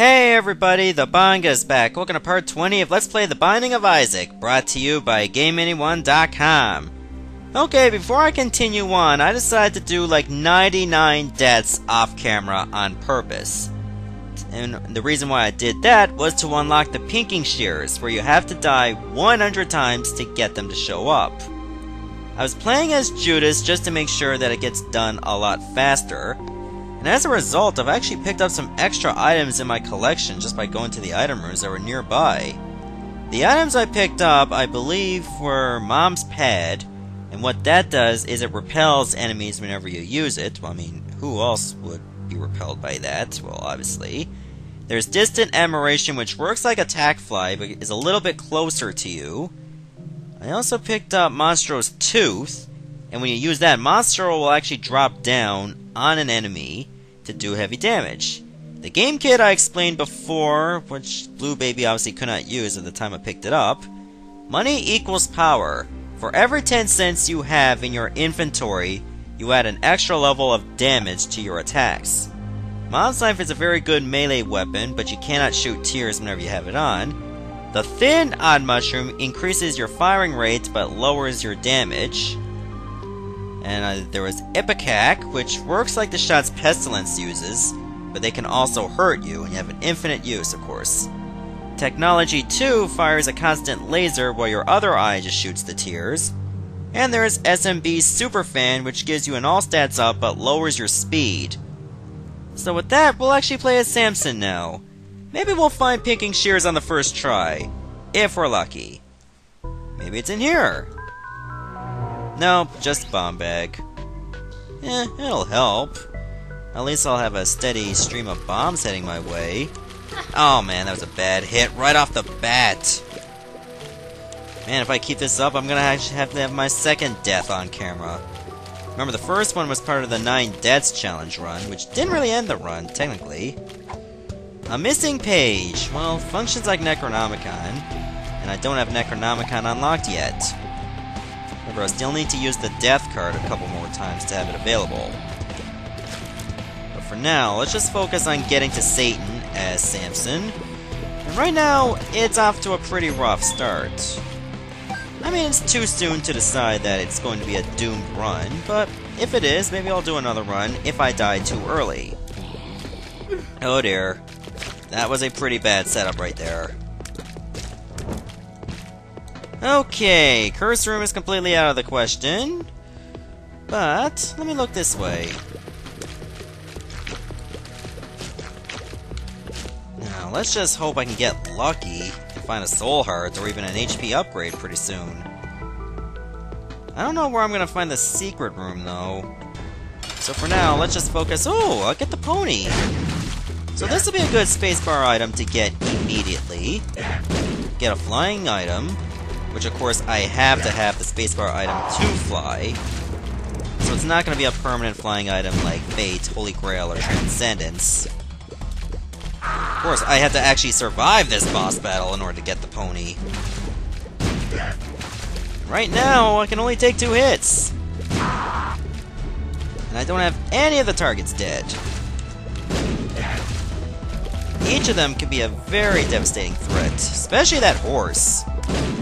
Hey everybody, the Bangaa's back. Welcome to part 20 of Let's Play The Binding of Isaac, brought to you by GameAnyone.com. Okay, before I continue on, I decided to do like 99 deaths off camera on purpose. And the reason why I did that was to unlock the pinking shears, where you have to die 100 times to get them to show up. I was playing as Judas just to make sure that it gets done a lot faster, and as a result, I've actually picked up some extra items in my collection just by going to the item rooms that were nearby. The items I picked up, I believe, were Mom's Pad, and what that does is it repels enemies whenever you use it. Well, I mean, who else would be repelled by that? Well, obviously. There's Distant Admiration, which works like Attack Fly, but is a little bit closer to you. I also picked up Monstro's Tooth, and when you use that, Monstro will actually drop down on an enemy to do heavy damage. The game kit I explained before, which Blue Baby obviously could not use at the time I picked it up. Money equals power. For every 10 cents you have in your inventory, you add an extra level of damage to your attacks. Mom's Knife is a very good melee weapon, but you cannot shoot tears whenever you have it on. The Thin Odd Mushroom increases your firing rate but lowers your damage. And uh, there was Ipecac, which works like the shots Pestilence uses, but they can also hurt you, and you have an infinite use, of course. Technology 2 fires a constant laser while your other eye just shoots the tears. And there's SMB's Superfan, which gives you an all stats up but lowers your speed. So with that, we'll actually play as Samson now. Maybe we'll find Pinking Shears on the first try, if we're lucky. Maybe it's in here. Nope, just bomb bag. Eh, it'll help. At least I'll have a steady stream of bombs heading my way. Oh man, that was a bad hit right off the bat. Man, if I keep this up, I'm gonna actually have to have my second death on camera. Remember, the first one was part of the 9 Deaths Challenge run, which didn't really end the run, technically. A missing page. Well, functions like Necronomicon, and I don't have Necronomicon unlocked yet. I still need to use the death card a couple more times to have it available. But for now, let's just focus on getting to Satan as Samson. And right now, it's off to a pretty rough start. I mean, it's too soon to decide that it's going to be a doomed run, but if it is, maybe I'll do another run if I die too early. Oh dear. That was a pretty bad setup right there. Okay, Curse Room is completely out of the question. But, let me look this way. Now, let's just hope I can get lucky and find a Soul Heart or even an HP upgrade pretty soon. I don't know where I'm gonna find the secret room, though. So for now, let's just focus- Oh, I'll get the pony! So this will be a good spacebar item to get immediately. Get a flying item, which of course I have to have the spacebar item to fly. So it's not going to be a permanent flying item like Fate, Holy Grail, or Transcendence. Of course, I have to actually survive this boss battle in order to get the pony. Right now, I can only take two hits. And I don't have any of the targets dead. Each of them can be a very devastating threat, especially that horse.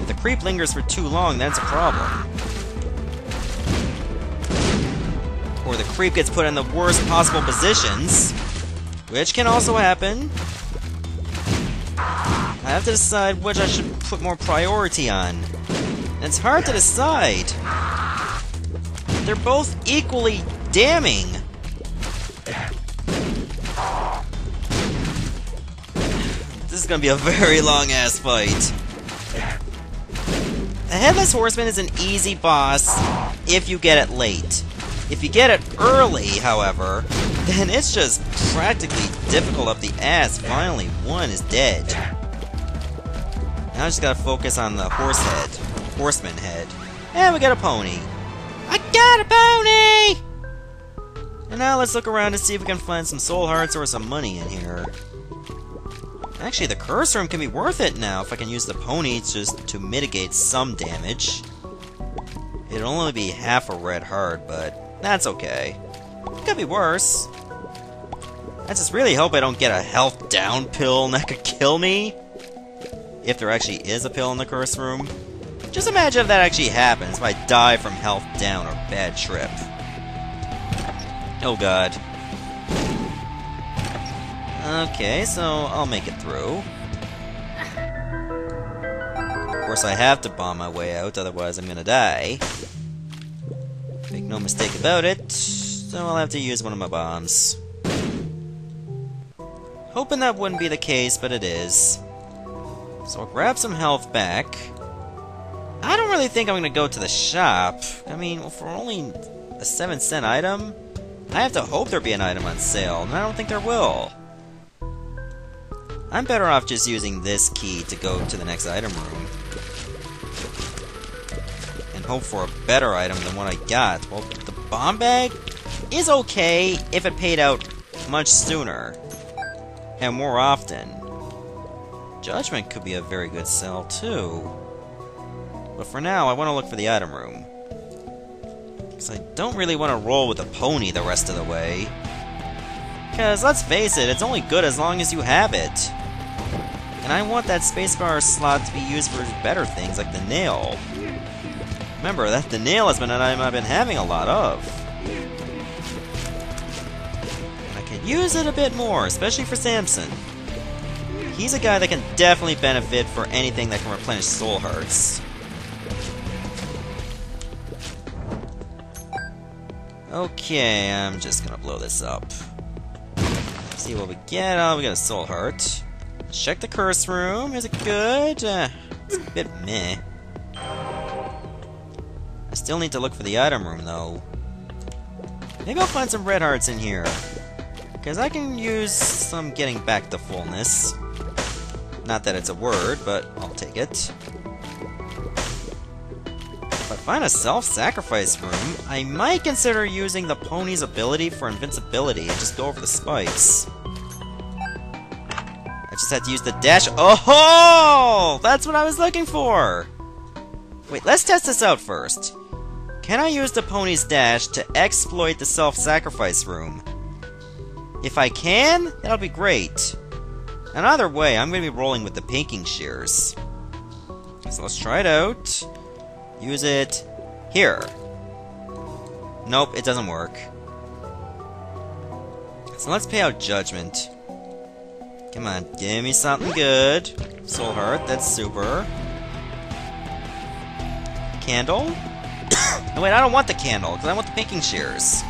If the creep lingers for too long, that's a problem. Or the creep gets put in the worst possible positions, which can also happen. I have to decide which I should put more priority on. It's hard to decide. They're both equally damning. This is gonna be a very long ass fight. The Headless Horseman is an easy boss if you get it late. If you get it early, however, then it's just practically difficult up the ass. Finally, one is dead. Now I just gotta focus on the horse head. Horseman head. And we got a pony. I got a pony! And now let's look around to see if we can find some soul hearts or some money in here. Actually, the curse room can be worth it now if I can use the pony just to mitigate some damage. It'll only be half a red heart, but that's okay. It Could be worse. I just really hope I don't get a health down pill that could kill me. If there actually is a pill in the curse room. Just imagine if that actually happens, if I die from health down or bad trip. Oh god. Okay, so I'll make it through. Of course, I have to bomb my way out, otherwise I'm gonna die. Make no mistake about it, so I'll have to use one of my bombs. Hoping that wouldn't be the case, but it is. So I'll grab some health back. I don't really think I'm gonna go to the shop. I mean, for only a 7 cent item, I have to hope there'll be an item on sale, and I don't think there will. I'm better off just using this key to go to the next item room. And hope for a better item than what I got. Well, the bomb bag is okay if it paid out much sooner. And more often. Judgment could be a very good sell, too. But for now, I want to look for the item room. Because I don't really want to roll with a pony the rest of the way. Because, let's face it, it's only good as long as you have it. And I want that spacebar slot to be used for better things like the nail. Remember, that the nail has been an item I've been having a lot of. And I can use it a bit more, especially for Samson. He's a guy that can definitely benefit for anything that can replenish soul hearts. Okay, I'm just gonna blow this up. See what we get. Oh, we got a soul heart. Check the curse room. Is it good? Uh, it's a bit meh. I still need to look for the item room, though. Maybe I'll find some red hearts in here. Because I can use some getting back to fullness. Not that it's a word, but I'll take it. If I find a self-sacrifice room, I might consider using the pony's ability for invincibility and just go over the spikes just had to use the dash. Oh, that's what I was looking for. Wait, let's test this out first. Can I use the pony's dash to exploit the self-sacrifice room? If I can, that'll be great. And either way, I'm going to be rolling with the pinking shears. So let's try it out. Use it here. Nope, it doesn't work. So let's pay out Judgment. Come on, give me something good. Soul Heart, that's super. Candle? oh wait, I don't want the candle, because I want the pinking shears.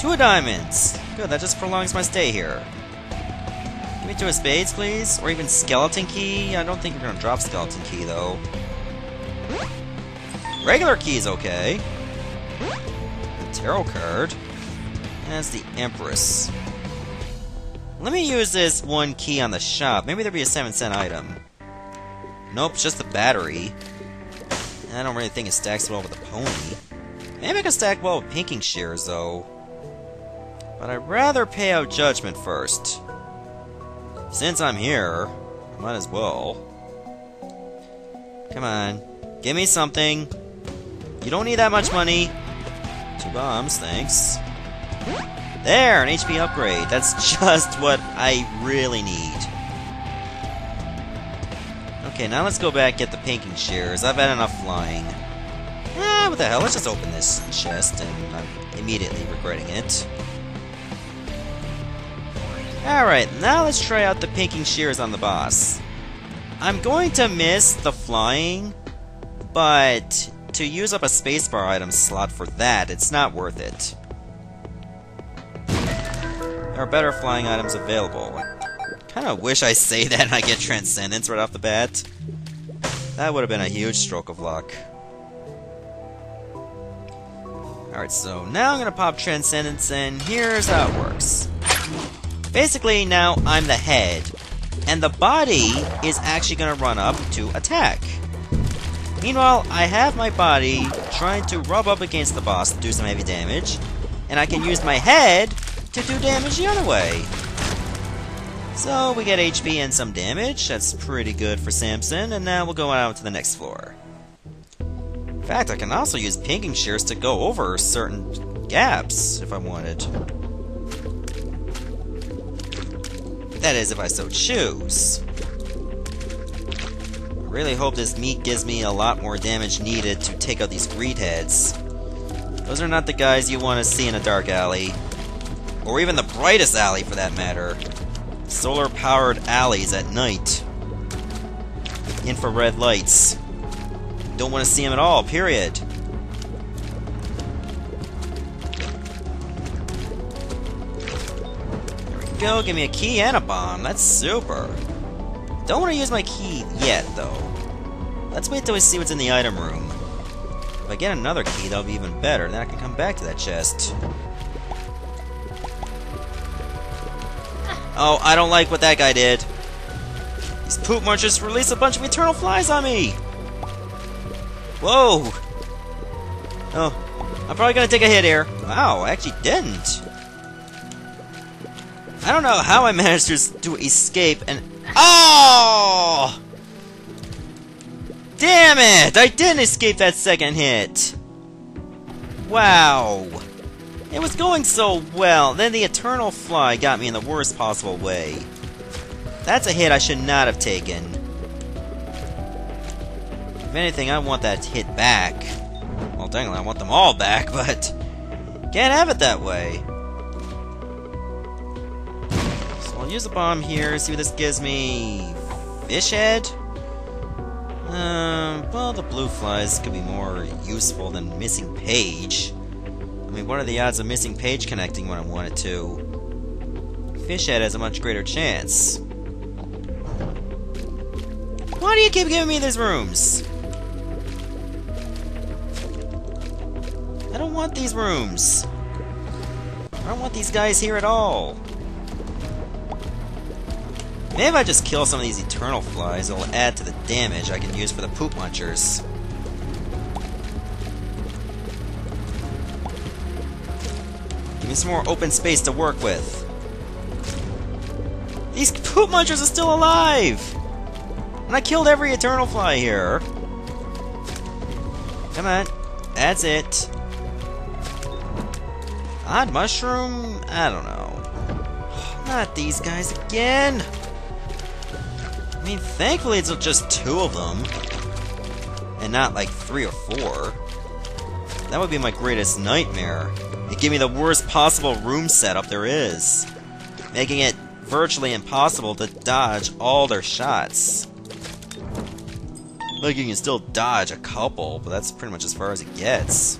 Two of diamonds! Good, that just prolongs my stay here. Give me two of spades, please? Or even skeleton key? I don't think we're gonna drop skeleton key, though. Regular key is okay. The tarot card. That's the Empress. Let me use this one key on the shop. Maybe there'll be a 7 cent item. Nope, it's just the battery. I don't really think it stacks well with the pony. Maybe I can stack well with pinking shears, though. But I'd rather pay out judgment first. Since I'm here, I might as well. Come on, give me something. You don't need that much money. Two bombs, thanks. There, an HP upgrade. That's just what I really need. Okay, now let's go back get the pinking shears. I've had enough flying. Ah, what the hell? Let's just open this chest, and I'm immediately regretting it. Alright, now let's try out the pinking shears on the boss. I'm going to miss the flying, but to use up a spacebar item slot for that, it's not worth it. Are better flying items available. Kinda wish I say that and I get Transcendence right off the bat. That would have been a huge stroke of luck. Alright, so now I'm gonna pop Transcendence and here's how it works. Basically, now I'm the head, and the body is actually gonna run up to attack. Meanwhile, I have my body trying to rub up against the boss to do some heavy damage, and I can use my head to do damage the other way. So we get HP and some damage, that's pretty good for Samson, and now we'll go out to the next floor. In fact, I can also use pinking shears to go over certain gaps, if I wanted. That is, if I so choose. I really hope this meat gives me a lot more damage needed to take out these greed heads. Those are not the guys you want to see in a dark alley. Or even the brightest alley, for that matter. Solar-powered alleys at night. Infrared lights. Don't want to see them at all, period. There we go, give me a key and a bomb. That's super. Don't want to use my key yet, though. Let's wait till we see what's in the item room. If I get another key, that'll be even better. Then I can come back to that chest. Oh, I don't like what that guy did. These poop munchers released a bunch of eternal flies on me! Whoa! Oh, I'm probably gonna take a hit here. Wow, I actually didn't. I don't know how I managed to, to escape and... Oh! Damn it! I didn't escape that second hit! Wow! It was going so well, then the Eternal Fly got me in the worst possible way. That's a hit I should not have taken. If anything, I want that hit back. Well, technically, I want them all back, but... Can't have it that way. So I'll use a bomb here, see what this gives me... Fish head? Um, well, the blue flies could be more useful than missing page. I mean, what are the odds of missing page connecting when I want it to? Fish head has a much greater chance. Why do you keep giving me these rooms? I don't want these rooms. I don't want these guys here at all. Maybe if I just kill some of these Eternal Flies, it'll add to the damage I can use for the Poop Munchers. Me some more open space to work with. These Poop Munchers are still alive! And I killed every Eternal Fly here. Come on. That's it. Odd Mushroom? I don't know. Not these guys again! I mean, thankfully it's just two of them. And not like three or four. That would be my greatest nightmare. It gave me the worst possible room setup there is. Making it virtually impossible to dodge all their shots. Like you can still dodge a couple, but that's pretty much as far as it gets.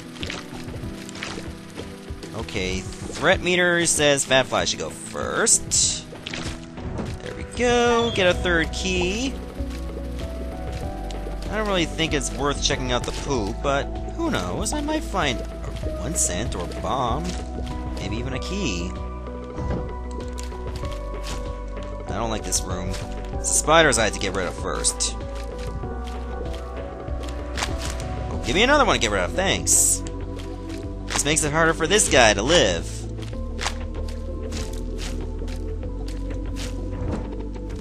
Okay, threat meter says Fat Fly should go first There we go, get a third key. I don't really think it's worth checking out the poop, but who knows, I might find one cent or a bomb, maybe even a key. I don't like this room. It's the spiders I had to get rid of first. Oh, give me another one to get rid of, thanks. This makes it harder for this guy to live.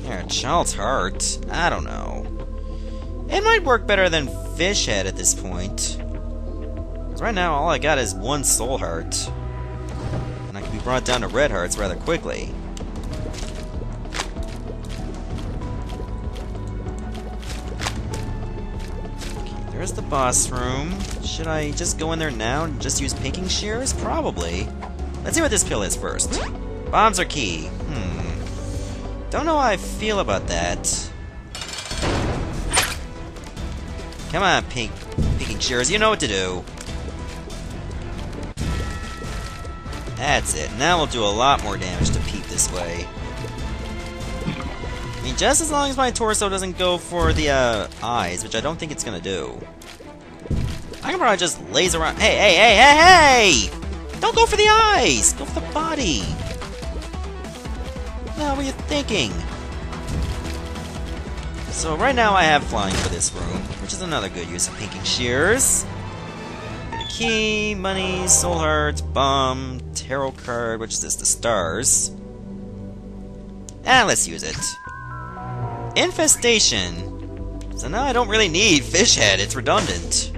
Yeah, Child's Heart? I don't know. It might work better than Fish Head at this point. Right now, all I got is one Soul Heart. And I can be brought down to Red Hearts rather quickly. Okay, there's the boss room. Should I just go in there now and just use Pinking Shears? Probably. Let's see what this pill is first. Bombs are key. Hmm. Don't know how I feel about that. Come on, pink, Pinking Shears, you know what to do. That's it. Now we'll do a lot more damage to Peep this way. I mean, just as long as my torso doesn't go for the uh, eyes, which I don't think it's gonna do. I can probably just laze around. Hey, hey, hey, hey, hey! Don't go for the eyes! Go for the body! What were you thinking? So right now I have flying for this room, which is another good use of pinking shears. Get a key, money, soul heart, bomb, tarot card, which is this, the stars. And let's use it. Infestation. So now I don't really need fish head, it's redundant.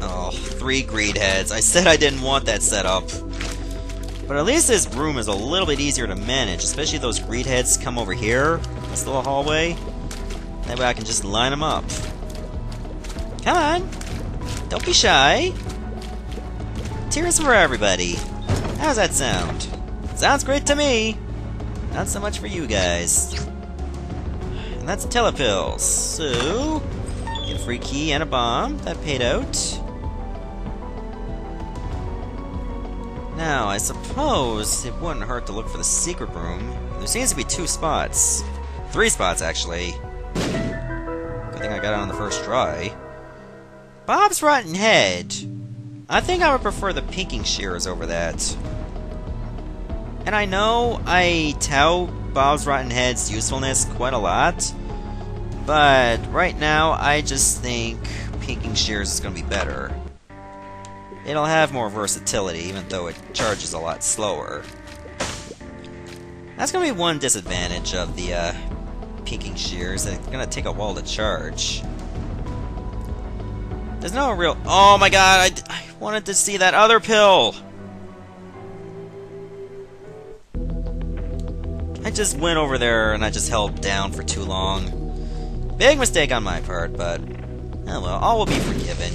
Oh, three greed heads. I said I didn't want that setup. But at least this room is a little bit easier to manage, especially those greed heads come over here, this little hallway. That way I can just line them up. Come on! Don't be shy! Tears for everybody. How's that sound? Sounds great to me! Not so much for you guys. And that's telepills. So, get a free key and a bomb. That paid out. Now, I suppose it wouldn't hurt to look for the secret room. There seems to be two spots. Three spots, actually. Good thing I got it on the first try. Bob's Rotten Head. I think I would prefer the pinking shears over that. And I know I tell Bob's Rotten Head's usefulness quite a lot, but right now I just think pinking shears is going to be better. It'll have more versatility, even though it charges a lot slower. That's going to be one disadvantage of the uh, pinking shears, it's going to take a while to charge. There's no real... Oh my god, I, I wanted to see that other pill! I just went over there and I just held down for too long. Big mistake on my part, but... Oh well, all will be forgiven.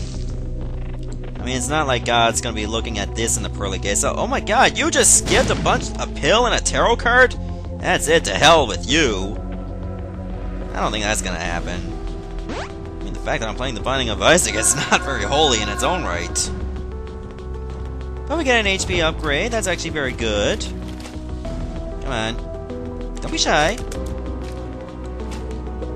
I mean, it's not like God's gonna be looking at this in the pearly gates. So, oh my god, you just skipped a bunch, a pill and a tarot card? That's it, to hell with you. I don't think that's gonna happen. The fact that I'm playing the Binding of Isaac is not very holy in its own right. But we get an HP upgrade, that's actually very good. Come on. Don't be shy.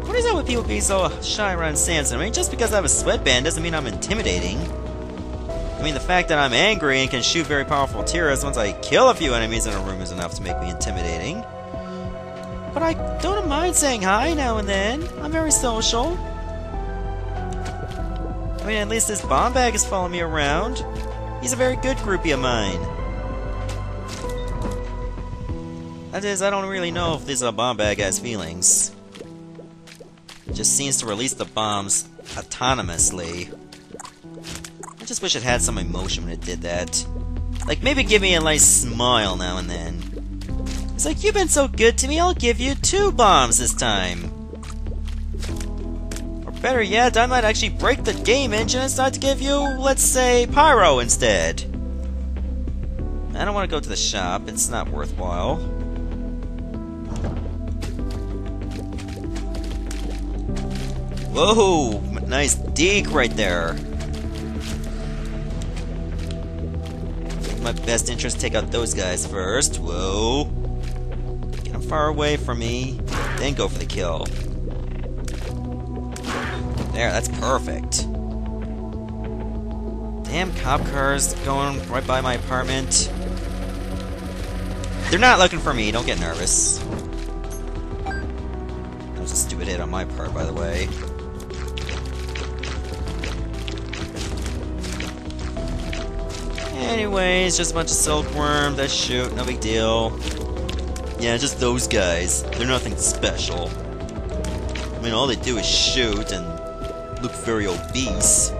What is that with people being so shy around Samson? I mean, just because I have a sweatband doesn't mean I'm intimidating. I mean, the fact that I'm angry and can shoot very powerful tears once I kill a few enemies in a room is enough to make me intimidating. But I don't mind saying hi now and then. I'm very social. I mean, at least this bomb bag is following me around. He's a very good groupie of mine. That is, I don't really know if this bomb bag has feelings. It just seems to release the bombs autonomously. I just wish it had some emotion when it did that. Like, maybe give me a nice smile now and then. It's like, you've been so good to me, I'll give you two bombs this time. Better yet, I might actually break the game engine and start to give you, let's say, Pyro instead. I don't want to go to the shop, it's not worthwhile. Whoa! Nice deke right there. my best interest take out those guys first. Whoa. Get them far away from me. Then go for the kill. There, that's perfect. Damn cop cars going right by my apartment. They're not looking for me, don't get nervous. That was a stupid hit on my part, by the way. Anyways, just a bunch of silkworm that shoot, no big deal. Yeah, just those guys. They're nothing special. I mean, all they do is shoot and look very obese.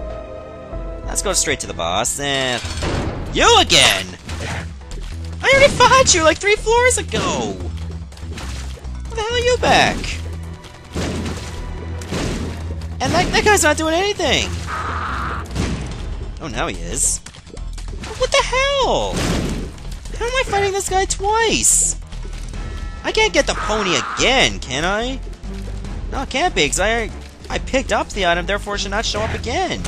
Let's go straight to the boss, and... You again! I already fought you like three floors ago! How the hell are you back? And that, that guy's not doing anything! Oh, now he is. What the hell? How am I fighting this guy twice? I can't get the pony again, can I? No, it can't be, because I, I picked up the item, therefore it should not show up again.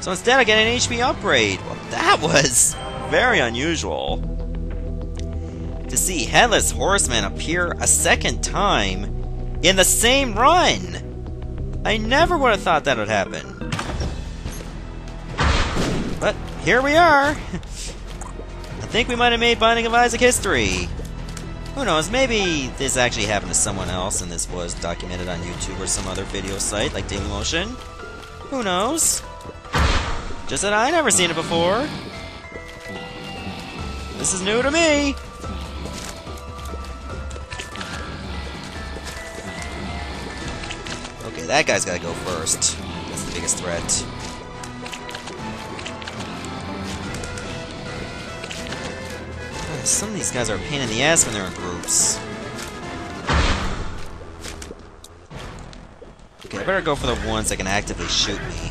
So instead I get an HP upgrade. Well, that was very unusual. To see Headless Horseman appear a second time in the same run! I never would have thought that would happen. But here we are! I think we might have made Binding of Isaac history. Who knows, maybe this actually happened to someone else and this was documented on YouTube or some other video site like Dailymotion. Who knows? Just that I never seen it before. This is new to me! Okay, that guy's gotta go first. That's the biggest threat. Some of these guys are a pain in the ass when they're in groups. Okay, I better go for the ones that can actively shoot me.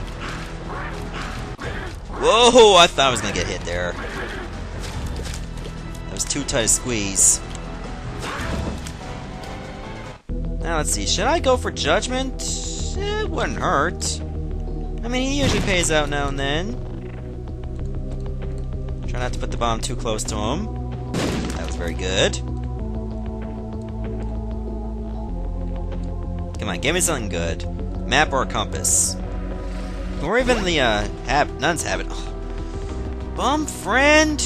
Whoa! I thought I was gonna get hit there. That was too tight a squeeze. Now let's see, should I go for Judgment? It wouldn't hurt. I mean, he usually pays out now and then. Try not to put the bomb too close to him. Very good. Come on, give me something good. Map or compass. Or even the, uh, hab nun's habit. Oh. Bum friend?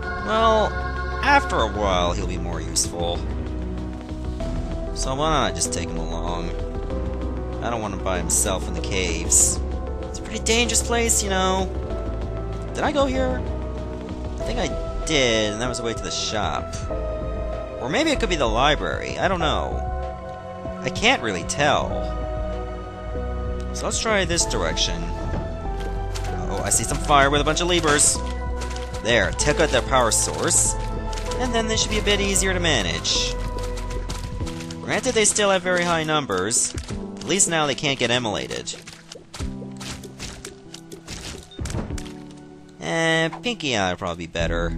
Well, after a while, he'll be more useful. So why not just take him along? I don't want him by himself in the caves. It's a pretty dangerous place, you know. Did I go here? I think I did, and that was the way to the shop. Or maybe it could be the library. I don't know. I can't really tell. So let's try this direction. Oh, I see some fire with a bunch of levers. There, take out their power source. And then they should be a bit easier to manage. Granted, they still have very high numbers. At least now they can't get immolated. Eh, Pinky Eye would probably be better.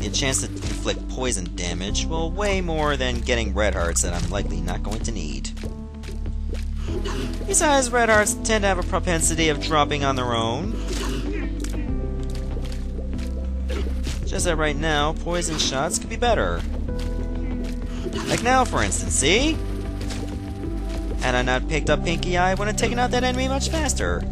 The chance to inflict poison damage, well, way more than getting red hearts that I'm likely not going to need. Besides, red hearts tend to have a propensity of dropping on their own. Just that right now, poison shots could be better. Like now, for instance, see? Had I not picked up Pinky Eye, I would have taken out that enemy much faster.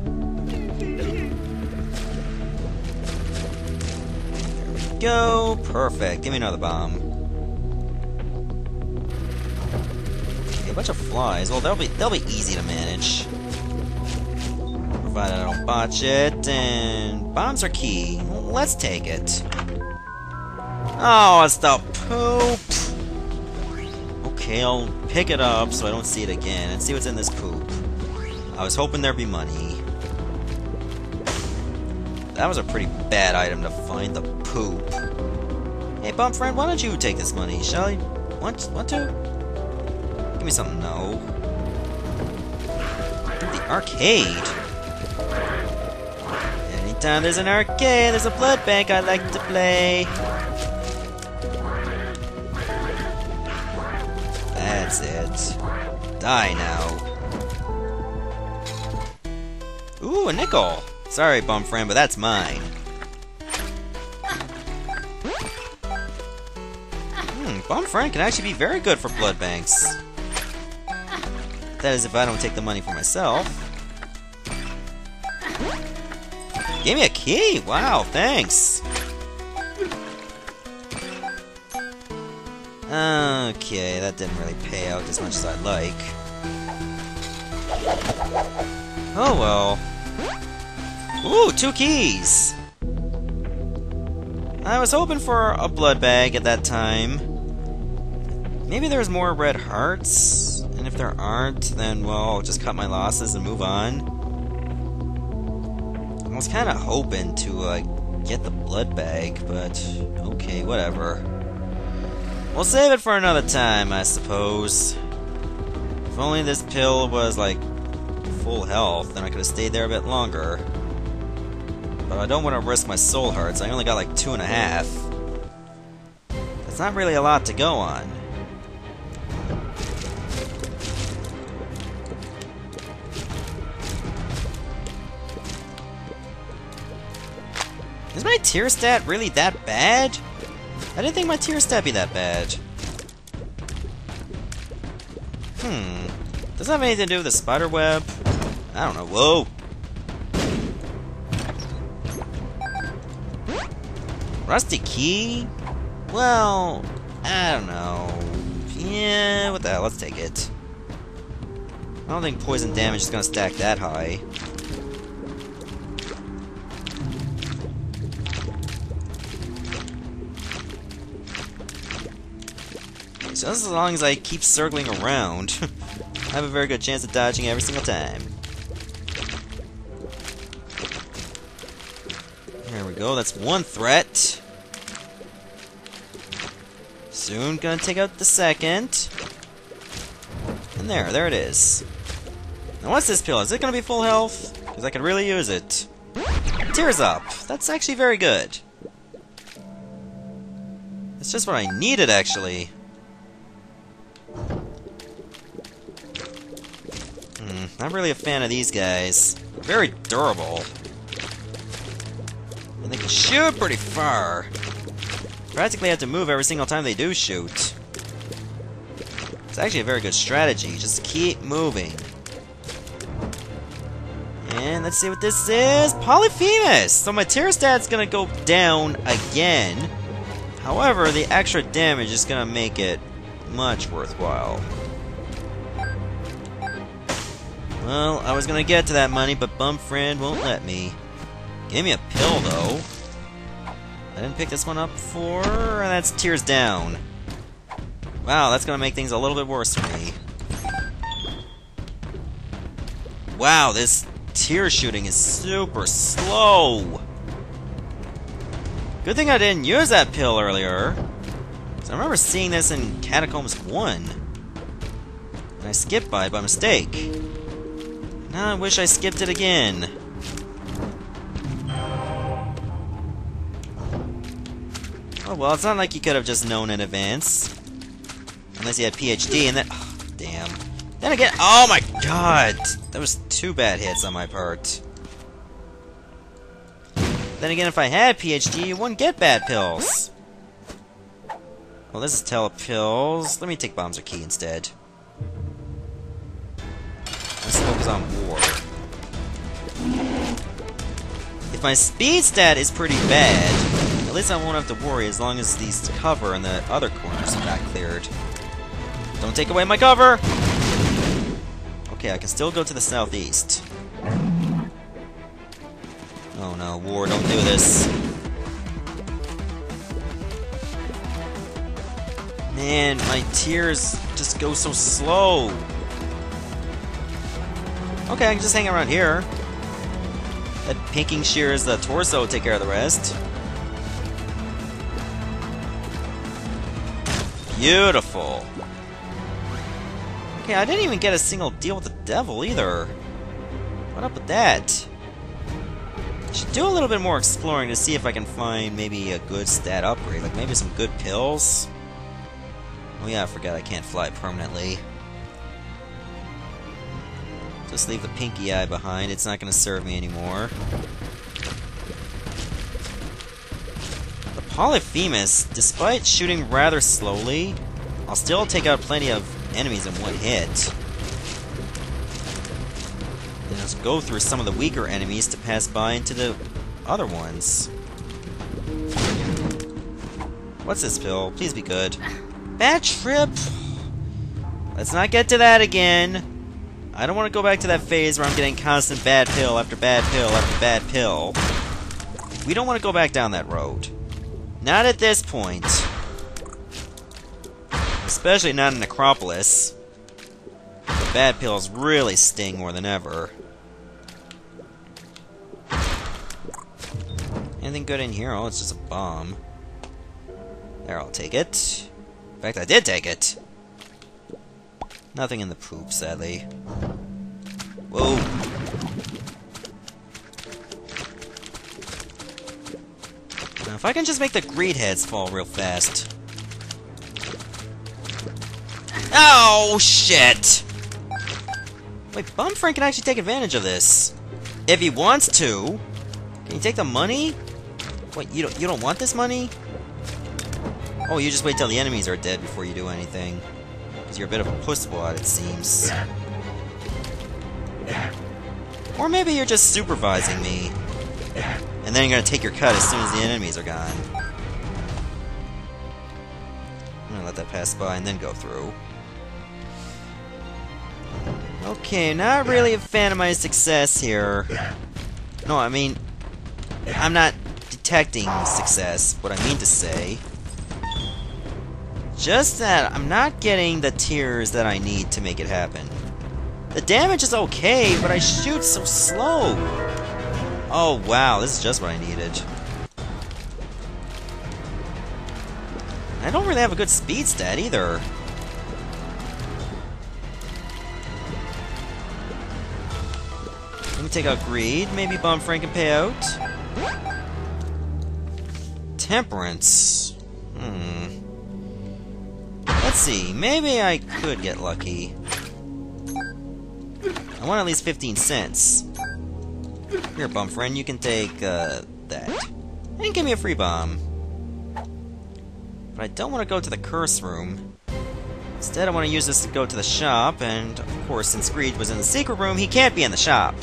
Go. Perfect. Give me another bomb. Okay, a bunch of flies. Well, they'll be they'll be easy to manage. Provided I don't botch it. And bombs are key. Let's take it. Oh, it's the poop. Okay, I'll pick it up so I don't see it again and see what's in this poop. I was hoping there'd be money. That was a pretty bad item to find, the poop. Hey, bum friend, why don't you take this money? Shall I? Want, want to? Give me something, no. The arcade? Anytime there's an arcade, there's a blood bank I like to play. That's it. Die now. Ooh, a nickel! Sorry, bum friend, but that's mine. Hmm, bum friend can actually be very good for blood banks. That is if I don't take the money for myself. Give me a key! Wow, thanks! Okay, that didn't really pay out as much as I'd like. Oh well. Ooh, two keys! I was hoping for a blood bag at that time. Maybe there's more red hearts? And if there aren't, then, well, just cut my losses and move on. I was kind of hoping to uh, get the blood bag, but okay, whatever. We'll save it for another time, I suppose. If only this pill was, like, full health, then I could have stayed there a bit longer. But I don't want to risk my soul hearts. I only got like two and a half. That's not really a lot to go on. Is my tear stat really that bad? I didn't think my tear stat be that bad. Hmm. Does that have anything to do with the spider web? I don't know. Whoa! Rusty key? Well, I don't know. Yeah, what the hell, let's take it. I don't think poison damage is gonna stack that high. So as long as I keep circling around, I have a very good chance of dodging every single time. Go, that's one threat. Soon gonna take out the second. And there, there it is. Now what's this pill? Is it gonna be full health? Because I could really use it. Tears up! That's actually very good. It's just what I needed, actually. Hmm, not really a fan of these guys. Very durable. And they can shoot pretty far. Practically have to move every single time they do shoot. It's actually a very good strategy. Just keep moving. And let's see what this is. Polyphemus! So my tear stat's gonna go down again. However, the extra damage is gonna make it much worthwhile. Well, I was gonna get to that money, but Bum Friend won't let me. Give me a pill, though. I didn't pick this one up for... and that's Tears Down. Wow, that's gonna make things a little bit worse for me. Wow, this tear shooting is super slow. Good thing I didn't use that pill earlier. I remember seeing this in Catacombs 1. And I skipped by it by mistake. Now I wish I skipped it again. Oh well, it's not like you could have just known in advance. Unless you had PhD and then... Oh, damn. Then again... Oh my god! That was two bad hits on my part. Then again, if I had PhD, you wouldn't get bad pills. Well, this is telepills. Let me take bombs or key instead. Let's focus on war. If my speed stat is pretty bad, at least I won't have to worry as long as these cover and the other corners are not cleared. Don't take away my cover! Okay, I can still go to the southeast. Oh no, war, don't do this. Man, my tears just go so slow. Okay, I can just hang around here. That pinking shears the torso take care of the rest. Beautiful. Okay, I didn't even get a single deal with the devil either. What up with that? Should do a little bit more exploring to see if I can find maybe a good stat upgrade, like maybe some good pills. Oh yeah, I forgot I can't fly permanently. Just leave the pinky eye behind, it's not going to serve me anymore. Polyphemus, despite shooting rather slowly, I'll still take out plenty of enemies in one hit. Then just go through some of the weaker enemies to pass by into the other ones. What's this pill? Please be good. Bad trip! Let's not get to that again. I don't want to go back to that phase where I'm getting constant bad pill after bad pill after bad pill. We don't want to go back down that road. Not at this point. Especially not in Necropolis. The bad pills really sting more than ever. Anything good in here? Oh, it's just a bomb. There, I'll take it. In fact, I did take it. Nothing in the poop, sadly. Whoa. Now, if I can just make the greed heads fall real fast. Oh, shit! Wait, Bum Friend can actually take advantage of this. If he wants to. Can you take the money? Wait, you don't you don't want this money? Oh, you just wait till the enemies are dead before you do anything. Because you're a bit of a pusswad, it seems. Or maybe you're just supervising me. And then you're gonna take your cut as soon as the enemies are gone. I'm gonna let that pass by and then go through. Okay, not really a fan of my success here. No, I mean, I'm not detecting success, what I mean to say. Just that I'm not getting the tears that I need to make it happen. The damage is okay, but I shoot so slow. Oh, wow, this is just what I needed. I don't really have a good speed stat either. Let me take out Greed, maybe Bum Friend and pay out. Temperance. Hmm. Let's see, maybe I could get lucky. I want at least 15 cents. Here, bum friend, you can take, uh, that. And give me a free bomb. But I don't want to go to the curse room. Instead, I want to use this to go to the shop, and, of course, since Greed was in the secret room, he can't be in the shop.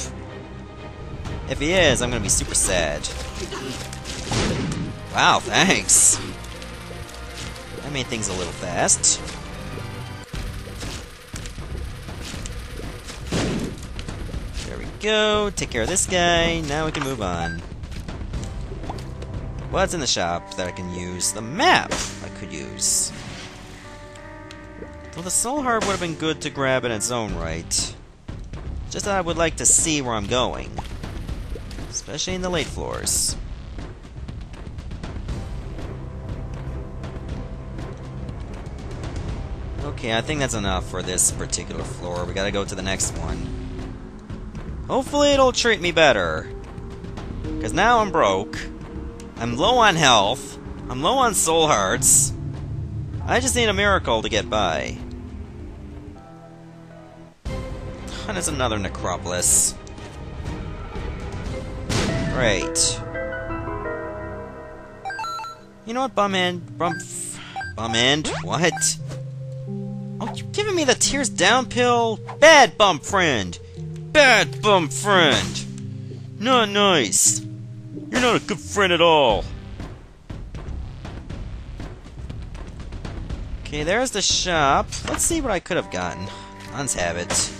If he is, I'm gonna be super sad. Wow, thanks! That made things a little fast. Go, take care of this guy, now we can move on. What's in the shop that I can use? The map I could use. Well, the soul heart would have been good to grab in its own right. Just that I would like to see where I'm going. Especially in the late floors. Okay, I think that's enough for this particular floor. We gotta go to the next one. Hopefully it'll treat me better. Because now I'm broke. I'm low on health. I'm low on soul hearts. I just need a miracle to get by. And it's another necropolis. Great. You know what, bum end? Bum. Bum end? What? Oh, you're giving me the tears down pill? Bad bum friend! Bad bum friend! Not nice! You're not a good friend at all! Okay, there's the shop. Let's see what I could have gotten. Have it.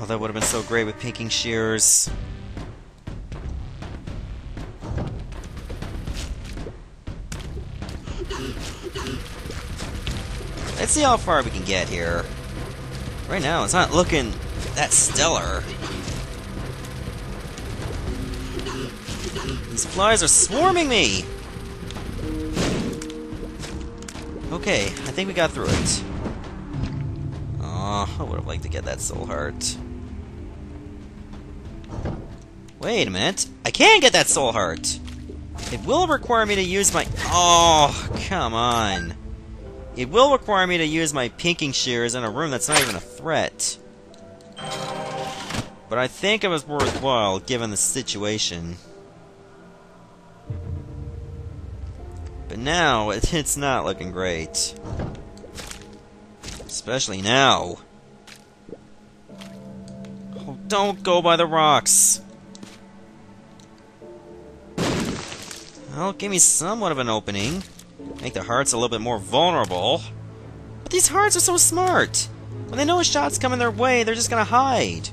Oh, that would have been so great with pinking shears. Let's see how far we can get here. Right now, it's not looking that stellar. These flies are swarming me! Okay, I think we got through it. Oh, I would have liked to get that soul heart. Wait a minute. I can get that soul heart! It will require me to use my... Oh, come on. It will require me to use my pinking shears in a room that's not even a threat. But I think it was worthwhile, given the situation. But now, it's not looking great. Especially now. Oh, don't go by the rocks! Well, give me somewhat of an opening. Make the hearts a little bit more vulnerable. But these hearts are so smart! When they know a shot's coming their way, they're just gonna hide.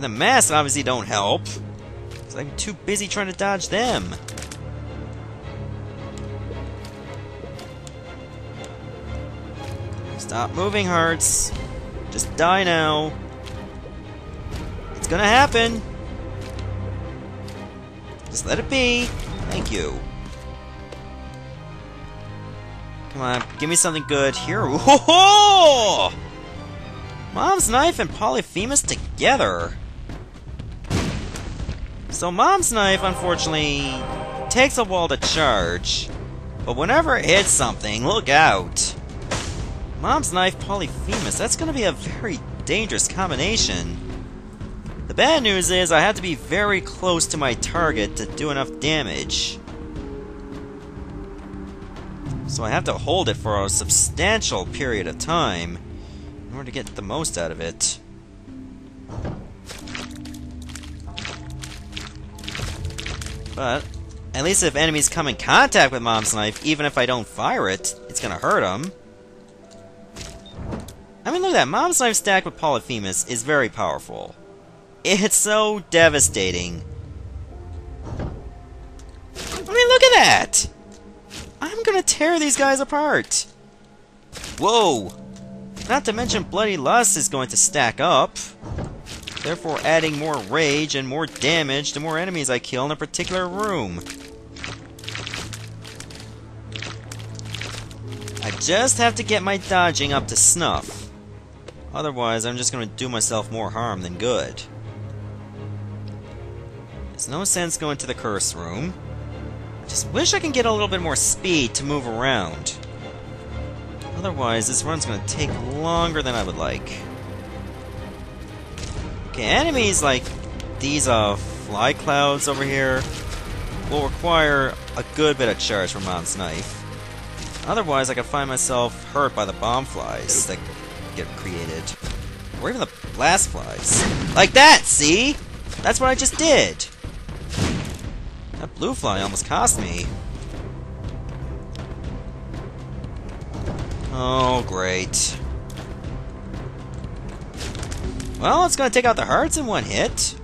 And the masks obviously don't help. Because I'm too busy trying to dodge them. Stop moving, hearts. Just die now. It's gonna happen. Just let it be. Thank you. Come on, give me something good here. Whoa! Mom's knife and Polyphemus together. So Mom's knife, unfortunately, takes a while to charge. But whenever it hits something, look out. Mom's knife, Polyphemus, that's gonna be a very dangerous combination. The bad news is I have to be very close to my target to do enough damage. So I have to hold it for a substantial period of time in order to get the most out of it. But, at least if enemies come in contact with Mom's Knife, even if I don't fire it, it's gonna hurt them. I mean, look at that. Mom's Knife stacked with Polyphemus is very powerful. It's so devastating. I mean, look at that! I'm gonna tear these guys apart! Whoa! Not to mention Bloody Lust is going to stack up therefore adding more rage and more damage to more enemies I kill in a particular room. I just have to get my dodging up to snuff. Otherwise, I'm just going to do myself more harm than good. There's no sense going to the curse room. I just wish I can get a little bit more speed to move around. Otherwise, this run's going to take longer than I would like. Okay, enemies like these uh, fly clouds over here will require a good bit of charge from Mom's knife. Otherwise, I could find myself hurt by the bomb flies that get created. Or even the blast flies. Like that, see? That's what I just did! That blue fly almost cost me. Oh, great. Well, it's gonna take out the hearts in one hit.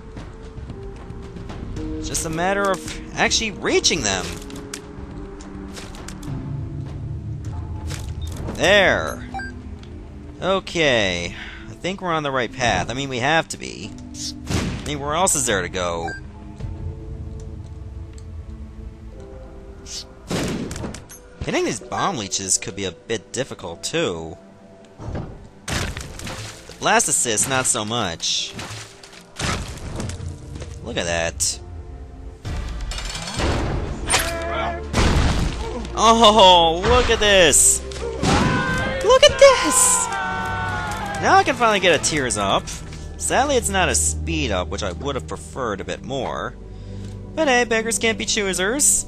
It's just a matter of actually reaching them. There. Okay. I think we're on the right path. I mean, we have to be. I mean, where else is there to go? Hitting these bomb leeches could be a bit difficult, too. The blast assist, not so much. Look at that. Oh, look at this! Look at this! Now I can finally get a Tears Up. Sadly, it's not a speed up, which I would have preferred a bit more. But hey, beggars can't be choosers.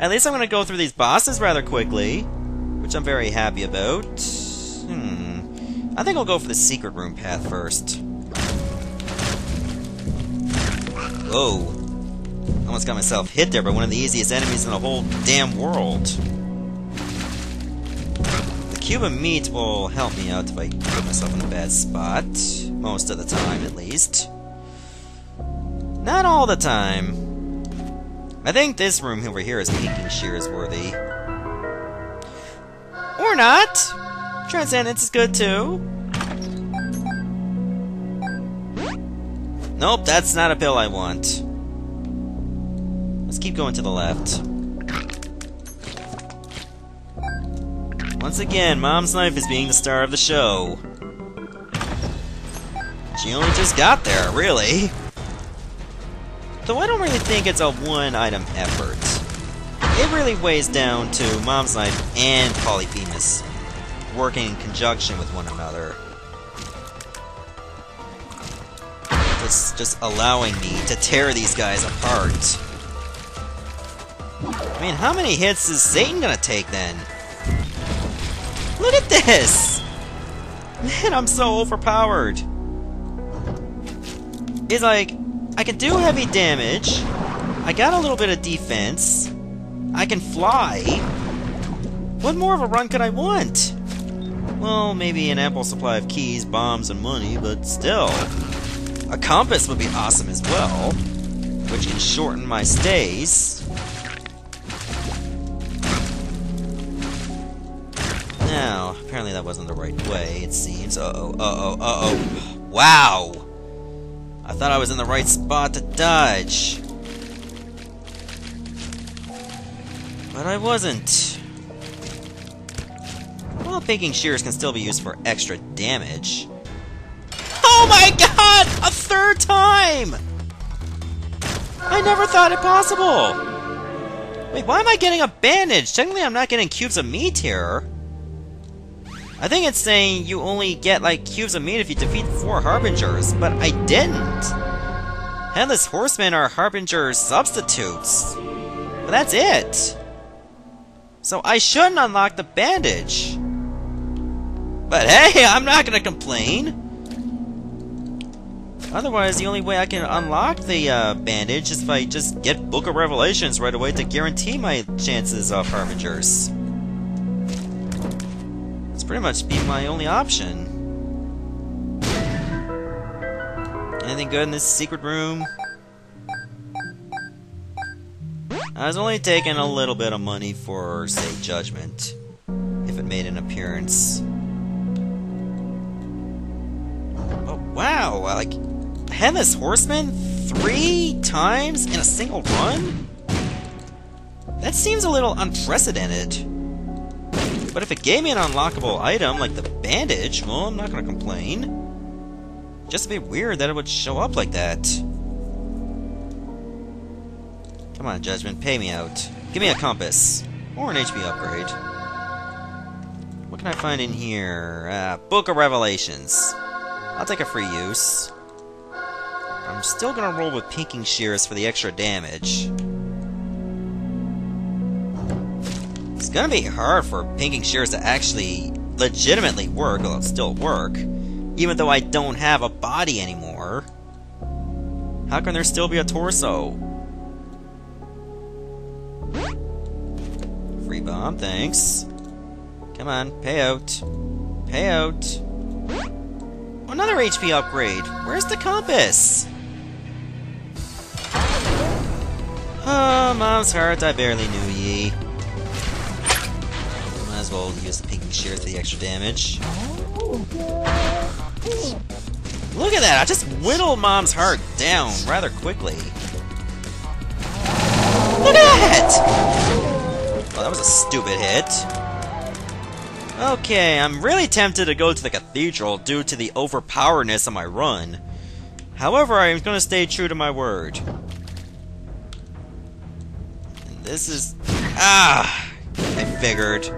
At least I'm going to go through these bosses rather quickly, which I'm very happy about. I think I'll go for the secret room path first. Whoa. Almost got myself hit there by one of the easiest enemies in the whole damn world. The cube of meat will help me out if I put myself in a bad spot. Most of the time, at least. Not all the time. I think this room over here is Pinking Shears worthy. Or not! Transcendence is good too. Nope, that's not a pill I want. Let's keep going to the left. Once again, Mom's knife is being the star of the show. She only just got there, really. Though I don't really think it's a one-item effort. It really weighs down to Mom's Knife and Polyphemus working in conjunction with one another. Just, just allowing me to tear these guys apart. I mean, how many hits is Satan gonna take then? Look at this! Man, I'm so overpowered. It's like, I can do heavy damage. I got a little bit of defense. I can fly. What more of a run could I want? Well, maybe an ample supply of keys, bombs, and money, but still. A compass would be awesome as well, which can shorten my stays. Now, apparently that wasn't the right way, it seems. Uh-oh, uh-oh, uh-oh. Wow! I thought I was in the right spot to dodge. But I wasn't. Well, Pinking Shears can still be used for extra damage. Oh my god! A third time! I never thought it possible! Wait, why am I getting a bandage? Technically, I'm not getting cubes of meat here. I think it's saying you only get, like, cubes of meat if you defeat four Harbingers, but I didn't! Headless Horsemen are Harbinger substitutes. But that's it! So I shouldn't unlock the bandage! But hey, I'm not gonna complain! Otherwise, the only way I can unlock the uh, bandage is if I just get Book of Revelations right away to guarantee my chances of Harbingers It's pretty much be my only option. Anything good in this secret room? I was only taking a little bit of money for, say, Judgment, if it made an appearance. Wow! Like, Headless Horseman three times in a single run? That seems a little unprecedented. But if it gave me an unlockable item, like the bandage, well, I'm not gonna complain. Just a bit weird that it would show up like that. Come on, Judgment, pay me out. Give me a compass. Or an HP upgrade. What can I find in here? Uh, Book of Revelations. I'll take a free use. I'm still gonna roll with Pinking Shears for the extra damage. It's gonna be hard for Pinking Shears to actually legitimately work, it'll still work, even though I don't have a body anymore. How can there still be a torso? Free bomb, thanks. Come on, pay out. pay out. Another HP upgrade. Where's the compass? Oh, Mom's heart, I barely knew ye. Might as well use the pinking shear for the extra damage. Look at that! I just whittled Mom's heart down rather quickly. Look at that! Well, that was a stupid hit. Okay, I'm really tempted to go to the cathedral due to the overpowerness of my run. However, I'm going to stay true to my word. And this is... Ah! I figured.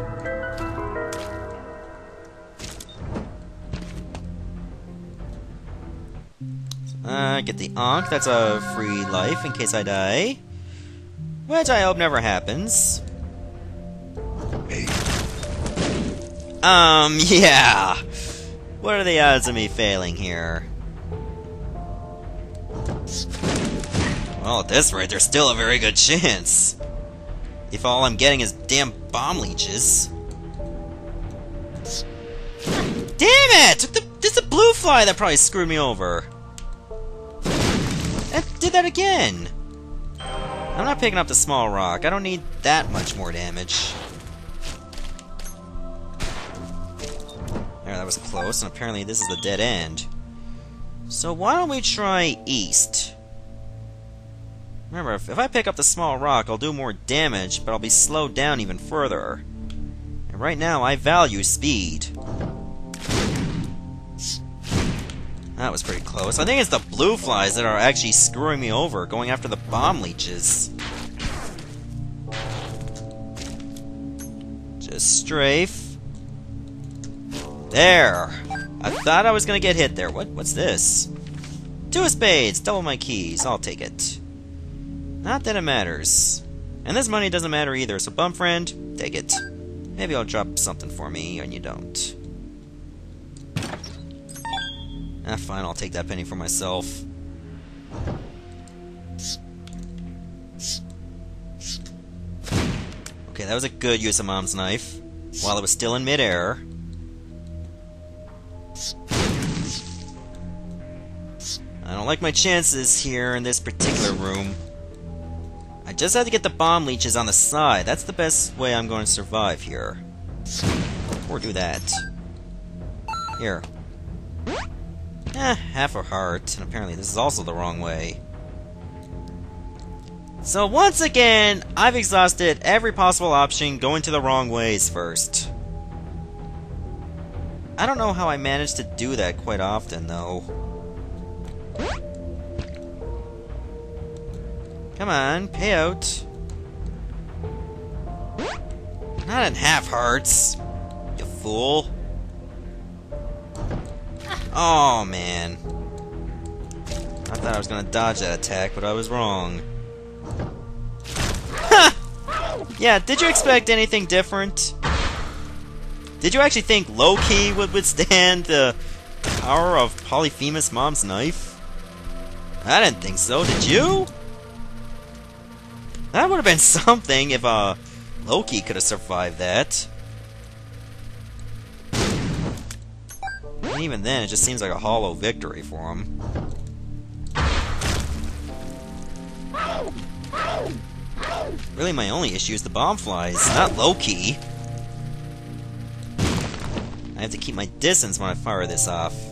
Uh, get the Ankh, that's a free life in case I die. Which I hope never happens. Um, yeah. What are the odds of me failing here? Well, at this rate, there's still a very good chance. If all I'm getting is damn bomb leeches. Damn it! The, it's a blue fly that probably screwed me over. Did that again. I'm not picking up the small rock. I don't need that much more damage. There, that was close, and apparently this is the dead end. So why don't we try east? Remember, if, if I pick up the small rock, I'll do more damage, but I'll be slowed down even further. And right now, I value speed. That was pretty close. I think it's the blue flies that are actually screwing me over, going after the bomb leeches. Just strafe. There! I thought I was gonna get hit there. What? What's this? Two of spades! Double my keys. I'll take it. Not that it matters. And this money doesn't matter either, so bum friend, take it. Maybe I'll drop something for me, and you don't. Ah, fine, I'll take that penny for myself. Okay, that was a good use of Mom's knife. While it was still in midair. Like my chances here in this particular room. I just had to get the bomb leeches on the side. That's the best way I'm going to survive here. Or do that. Here. Eh, half a heart. And apparently this is also the wrong way. So once again, I've exhausted every possible option going to the wrong ways first. I don't know how I managed to do that quite often, though. Come on, pay out. Not in half hearts, you fool. Oh, man. I thought I was gonna dodge that attack, but I was wrong. yeah, did you expect anything different? Did you actually think Loki would withstand the power of Polyphemus Mom's knife? I didn't think so, did you? That would have been something if uh, Loki could have survived that. And even then, it just seems like a hollow victory for him. Really, my only issue is the bomb flies, not Loki. I have to keep my distance when I fire this off.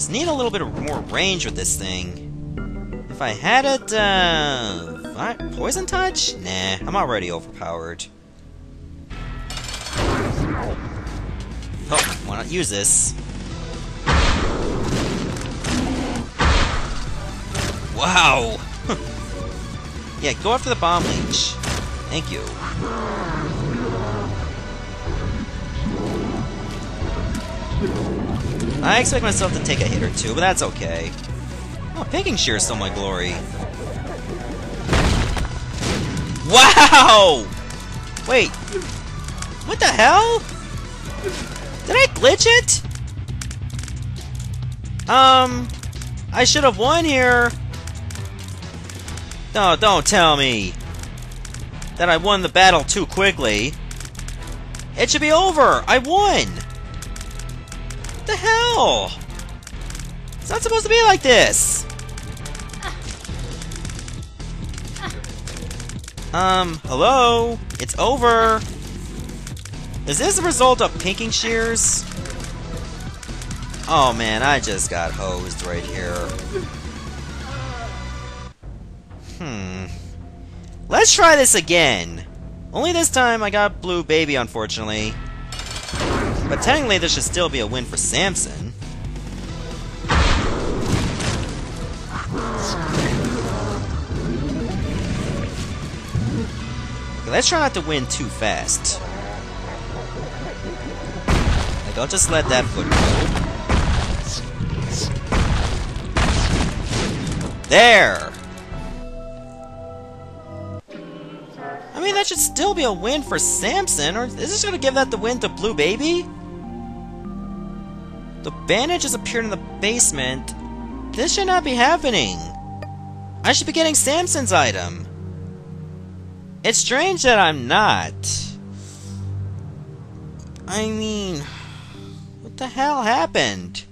Just need a little bit more range with this thing. If I had it, uh, poison touch? Nah, I'm already overpowered. Oh, why not use this? Wow! yeah, go after the bomb leech. Thank you. I expect myself to take a hit or two, but that's okay. Oh, Pinking Shear is still my glory. Wow! Wait. What the hell? Did I glitch it? Um, I should have won here. No, don't tell me that I won the battle too quickly. It should be over. I won. The hell? It's not supposed to be like this. Um, hello? It's over. Is this a result of pinking shears? Oh man, I just got hosed right here. Hmm. Let's try this again. Only this time I got Blue Baby, unfortunately. But technically this should still be a win for Samson. Okay, let's try not to win too fast. Like, I'll just let that foot go. There! I mean, that should still be a win for Samson, or is this gonna give that the win to Blue Baby? The bandage has appeared in the basement. This should not be happening. I should be getting Samson's item. It's strange that I'm not. I mean, what the hell happened?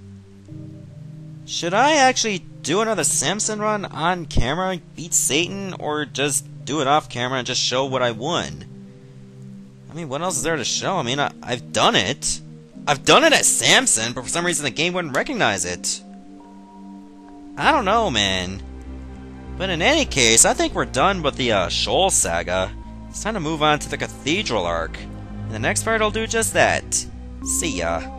Should I actually do another Samson run on camera, beat Satan, or just do it off camera and just show what I won? I mean, what else is there to show? I mean, I, I've done it. I've done it at Samson, but for some reason the game wouldn't recognize it. I don't know, man. But in any case, I think we're done with the uh, Sheol saga. It's time to move on to the Cathedral arc. In the next part, I'll do just that. See ya.